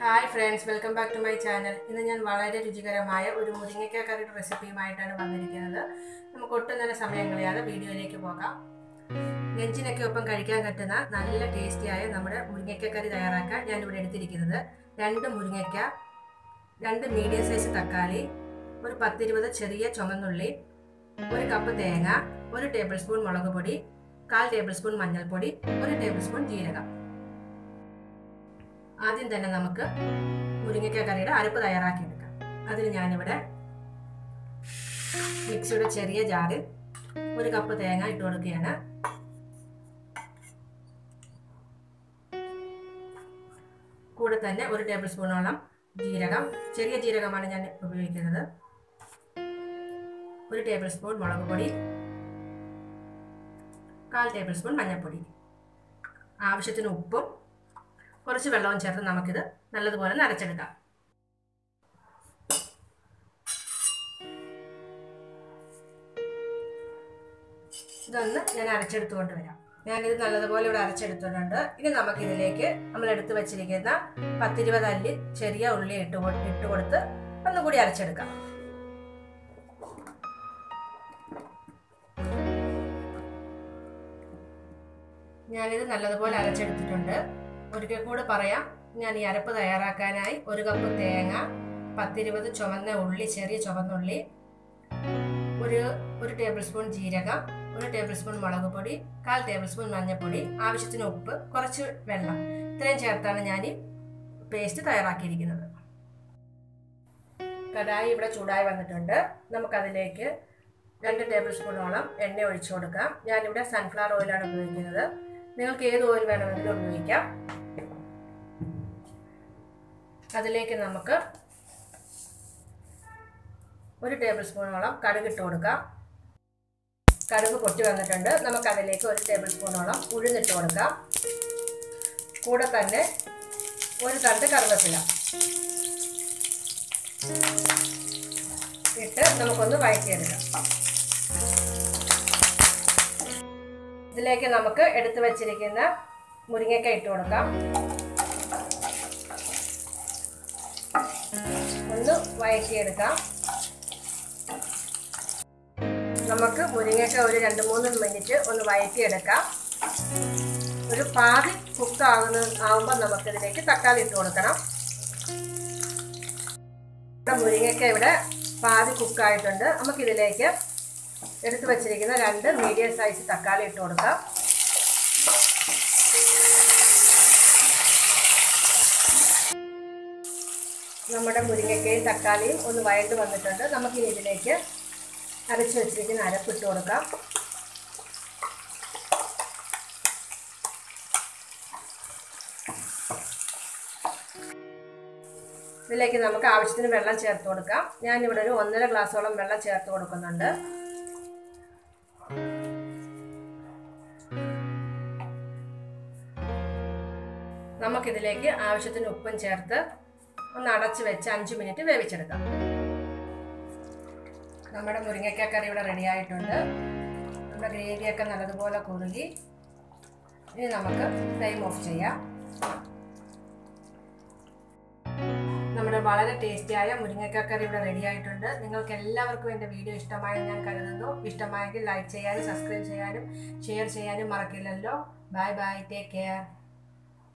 Hi friends welcome back to my channel ഇന്ന് ഞാൻ വളരെ രുചികരമായ ഒരു മുരിങ്ങയ്ക്ക കറിയുടെ റെസിപ്പിയുമായിട്ടാണ് വന്നിരിക്കുന്നത്. നമുക്ക് ഒട്ടും തന്നെ സമയം കളയാതെ വീഡിയോയിലേക്ക് പോകാം. ലഞ്ചിനൊക്കെ ഒപ്പം കഴിക്കാൻ പറ്റുന്ന നല്ല ടേസ്റ്റിയായ നമ്മുടെ മുരിങ്ങയ്ക്ക കറി തയ്യാറാക്കാൻ ഞാൻ ഇവിടെ എടുത്തിരിക്കുന്നത്. രണ്ട് മുരിങ്ങയ്ക്ക രണ്ട് മീഡിയം സൈസ് തക്കാളി ഒരു പത്തിരുപത് ചെറിയ ചുമന്നുള്ളി ഒരു കപ്പ് തേങ്ങ ഒരു ടേബിൾ സ്പൂൺ മുളക് പൊടി കാൽ ടേബിൾ സ്പൂൺ മഞ്ഞൾപ്പൊടി ഒരു ടേബിൾ സ്പൂൺ ജീരകം. ആദ്യം തന്നെ നമുക്ക് മുരിങ്ങയ്ക്ക കറിയുടെ അരപ്പ് തയ്യാറാക്കി എടുക്കാം അതിന് ഞാനിവിടെ മിക്സിയുടെ ചെറിയ ജാറിൽ ഒരു കപ്പ് തേങ്ങ ഇട്ട് കൊടുക്കുകയാണ്. കൂടെ തന്നെ ഒരു ടേബിൾ സ്പൂണോളം ജീരകം ചെറിയ ജീരകമാണ് ഞാൻ ഉപയോഗിക്കുന്നത്. ഒരു ടേബിൾ സ്പൂൺ മുളക് പൊടി കാൽ ടേബിൾ സ്പൂൺ മഞ്ഞൾപ്പൊടി. ആവശ്യത്തിന് ഉപ്പും കുറച്ച് വെള്ളവും ചേർത്ത് നമുക്കിത് നല്ലതുപോലെ നരച്ചെടുക്കാം ഇതൊന്ന് ഞാൻ അരച്ചെടുത്തുകൊണ്ട് വരാം. ഞാനിത് നല്ലതുപോലെ ഇവിടെ അരച്ചെടുത്തിട്ടുണ്ട്. ഇനി നമുക്കിതിലേക്ക് നമ്മൾ എടുത്തു വെച്ചിരിക്കുന്ന പത്തിരുപത് അല്ലി ചെറിയ ഉള്ളി ഇട്ട് ഇട്ട് കൊടുത്ത് ഒന്നുകൂടി അരച്ചെടുക്കാം. ഞാനിത് നല്ലതുപോലെ അരച്ചെടുത്തിട്ടുണ്ട്. ഒരിക്കൽ കൂടെ പറയാം. ഞാൻ ഈ അരപ്പ് തയ്യാറാക്കാനായി ഒരു കപ്പ് തേങ്ങ പത്തിരുപത് ചുവന്ന ഉള്ളി ചെറിയ ചുവന്നുള്ളി ഒരു ഒരു ടേബിൾ സ്പൂൺ ജീരകം ഒരു ടേബിൾ സ്പൂൺ മുളക് പൊടി കാൽ ടേബിൾ സ്പൂൺ മഞ്ഞൾപ്പൊടി ആവശ്യത്തിന് ഉപ്പ് കുറച്ച് വെള്ളം. ഇത്രയും ചേർത്താണ് ഞാൻ ഈ പേസ്റ്റ് തയ്യാറാക്കിയിരിക്കുന്നത്. കടായി ഇവിടെ ചൂടായി വന്നിട്ടുണ്ട്. നമുക്കതിലേക്ക് രണ്ട് ടേബിൾ സ്പൂണോളം എണ്ണ ഒഴിച്ചു കൊടുക്കാം. ഞാനിവിടെ സൺഫ്ലവർ ഓയിലാണ് ഉപയോഗിക്കുന്നത്. നിങ്ങൾക്ക് ഏത് ഓയിൽ വേണമെങ്കിലും ഉപയോഗിക്കാം. അതിലേക്ക് നമുക്ക് ഒരു ടേബിൾ സ്പൂണോളം കടുക് ഇട്ട് കൊടുക്കാം. കടുക് പൊട്ടി വന്നിട്ടുണ്ട്. നമുക്ക് അതിലേക്ക് ഒരു ടേബിൾ സ്പൂണോളം ഉഴുന്നിട്ട് കൊടുക്കാം. കൂടെ തന്നെ ഒരു തണ്ട് കറുവപ്പില ഇട്ട് നമുക്കൊന്ന് വഴറ്റിയെടുക്കാം. ഇതിലേക്ക് നമുക്ക് എടുത്തു വച്ചിരിക്കുന്ന മുരിങ്ങയ്ക്ക ഇട്ട് കൊടുക്കാം. ഒന്ന് വഴറ്റിയെടുക്കാം. നമുക്ക് മുരിങ്ങയ്ക്ക ഒരു രണ്ട് മൂന്ന് മിനിറ്റ് ഒന്ന് വഴറ്റിയെടുക്കാം. ഒരു പാതി കുക്ക് ആകുന്ന ആകുമ്പോൾ നമുക്കിതിലേക്ക് തക്കാളി ഇട്ട് കൊടുക്കണം. മുരിങ്ങയ്ക്ക ഇവിടെ പാതി കുക്കായിട്ടുണ്ട് നമുക്കിതിലേക്ക് എടുത്തു വച്ചിരിക്കുന്ന രണ്ട് മീഡിയം സൈസ് തക്കാളി ഇട്ട് കൊടുക്കാം. നമ്മുടെ മുരിങ്ങക്കയും തക്കാളിയും ഒന്ന് വഴണ്ട് വന്നിട്ടുണ്ട്. നമുക്കിനി ഇതിലേക്ക് അരച്ച് വെച്ചിരിക്കുന്ന അരപ്പിട്ട് കൊടുക്കാം. ഇതിലേക്ക് നമുക്ക് ആവശ്യത്തിന് വെള്ളം ചേർത്ത് കൊടുക്കാം. ഞാനിവിടെ ഒരു ഒന്നര ഗ്ലാസ്സോളം വെള്ളം ചേർത്ത് കൊടുക്കുന്നുണ്ട്. നമുക്കിതിലേക്ക് ആവശ്യത്തിന് ഉപ്പും ചേർത്ത് ഒന്ന് അടച്ചു വെച്ച് അഞ്ച് മിനിറ്റ് വേവിച്ചെടുക്കാം. നമ്മുടെ മുരിങ്ങയ്ക്ക കറി ഇവിടെ റെഡി ആയിട്ടുണ്ട്. നമ്മുടെ ഗ്രേവിയൊക്കെ നല്ലതുപോലെ കുറുകി ഇനി നമുക്ക് ഫ്ലെയിം ഓഫ് ചെയ്യാം. നമ്മുടെ വളരെ ടേസ്റ്റിയായ മുരിങ്ങയ്ക്ക കറി ഇവിടെ റെഡി ആയിട്ടുണ്ട്. നിങ്ങൾക്ക് എല്ലാവർക്കും എന്റെ വീഡിയോ ഇഷ്ടമായെന്ന് ഞാൻ കരുതുന്നു. ഇഷ്ടമായെങ്കിൽ ലൈക്ക് ചെയ്യാനും സബ്സ്ക്രൈബ് ചെയ്യാനും ഷെയർ ചെയ്യാനും മറക്കില്ലല്ലോ. Bye bye take care